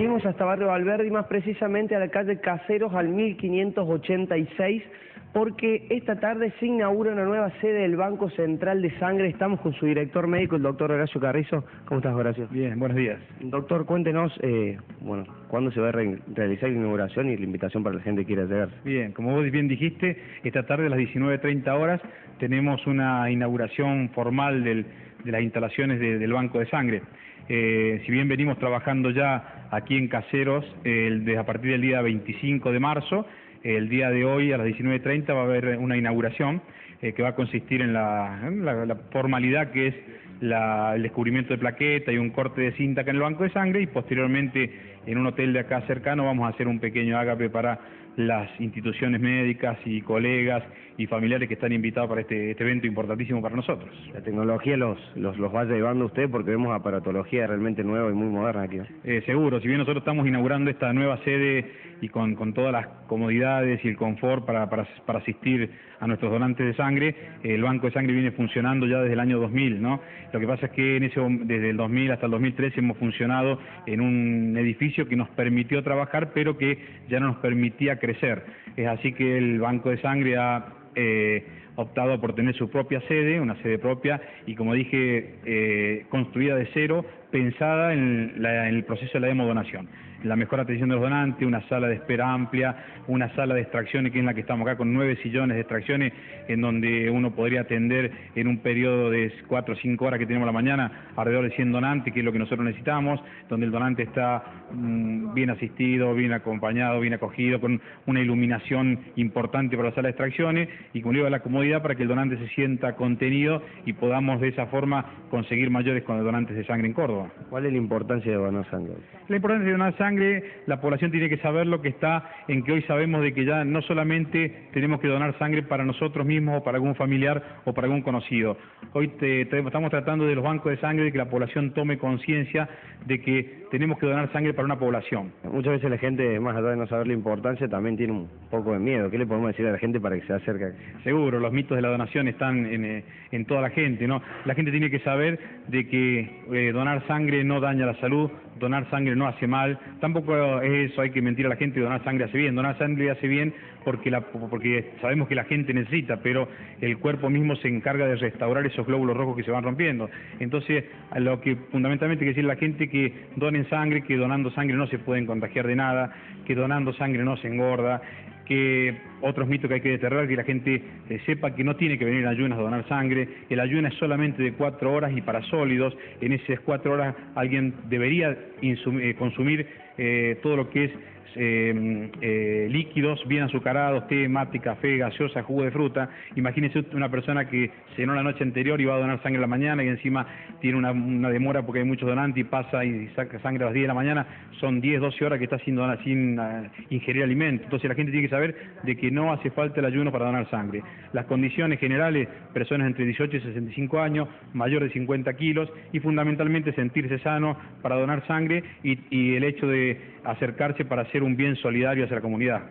Seguimos hasta Barrio Valverde y más precisamente a la calle Caseros al 1586 porque esta tarde se inaugura una nueva sede del Banco Central de Sangre. Estamos con su director médico, el doctor Horacio Carrizo. ¿Cómo estás, Horacio? Bien, buenos días. Doctor, cuéntenos, eh, bueno, ¿cuándo se va a realizar la inauguración y la invitación para la gente que quiera llegar? Bien, como vos bien dijiste, esta tarde a las 19.30 horas tenemos una inauguración formal de las instalaciones del Banco de Sangre. Eh, si bien venimos trabajando ya aquí en Caseros desde a partir del día 25 de marzo, el día de hoy a las 19.30 va a haber una inauguración eh, que va a consistir en la, formalidad que es el descubrimiento de plaqueta y un corte de cinta acá en el banco de sangre y posteriormente en un hotel de acá cercano vamos a hacer un pequeño ágape para las instituciones médicas y colegas y familiares que están invitados para este, este, evento importantísimo para nosotros. La tecnología los, los, los va llevando usted porque vemos aparatología realmente nueva y muy moderna aquí. Eh, seguro, si bien nosotros estamos inaugurando esta nueva sede y con, con todas las comodidades y el confort para, para, para, asistir a nuestros donantes de sangre, el banco de sangre viene funcionando ya desde el año 2000, ¿no? Lo que pasa es que en ese, desde el 2000 hasta el 2013 hemos funcionado en un edificio que nos permitió trabajar, pero que ya no nos permitía crecer. Es así que el banco de sangre ha eh, optado por tener su propia sede, una sede propia, y como dije, eh, construida de cero, pensada en, en el proceso de la demodonación la mejor atención de los donantes, una sala de espera amplia, una sala de extracciones que es la que estamos acá con nueve sillones de extracciones en donde uno podría atender en un periodo de cuatro o cinco horas que tenemos la mañana alrededor de 100 donantes, que es lo que nosotros necesitamos, donde el donante está mm, bien asistido, bien acompañado, bien acogido, con una iluminación importante para la sala de extracciones y con la comodidad para que el donante se sienta contenido y podamos de esa forma conseguir mayores donantes de sangre en Córdoba. ¿Cuál es la importancia de donar sangre? La importancia de donar sangre la población tiene que saber lo que está en que hoy sabemos de que ya no solamente tenemos que donar sangre para nosotros mismos o para algún familiar o para algún conocido. Hoy estamos tratando de los bancos de sangre de que la población tome conciencia de que tenemos que donar sangre para una población. Muchas veces la gente, más allá de no saber la importancia, también tiene un poco de miedo. ¿Qué le podemos decir a la gente para que se acerque? Seguro, los mitos de la donación están en, eh, en toda la gente, ¿no? La gente tiene que saber de que eh, donar sangre no daña la salud, donar sangre no hace mal, tampoco es eso, hay que mentir a la gente, donar sangre hace bien, donar sangre hace bien porque, la, porque sabemos que la gente necesita, pero el cuerpo mismo se encarga de restaurar esos glóbulos rojos que se van rompiendo. Entonces, lo que fundamentalmente hay que la gente que donen sangre, que donando sangre no se pueden contagiar de nada, que donando sangre no se engorda, que otros mitos que hay que deterrar, que la gente eh, sepa que no tiene que venir en ayunas a donar sangre, el ayuno es solamente de cuatro horas y para sólidos, en esas cuatro horas alguien debería eh, consumir eh, todo lo que es eh, eh, líquidos bien azucarados, té, mate, café, gaseosa, jugo de fruta. Imagínese una persona que cenó la noche anterior y va a donar sangre a la mañana y encima tiene una, demora porque hay muchos donantes y pasa y saca sangre a las 10 de la mañana, son 10, 12 horas que está sin, donar, sin uh, ingerir alimento. Entonces la gente tiene que saber de que no hace falta el ayuno para donar sangre. Las condiciones generales, personas entre 18 y 65 años, mayor de 50 kilos y fundamentalmente sentirse sano para donar sangre y, el hecho de acercarse para hacer un bien solidario hacia la comunidad.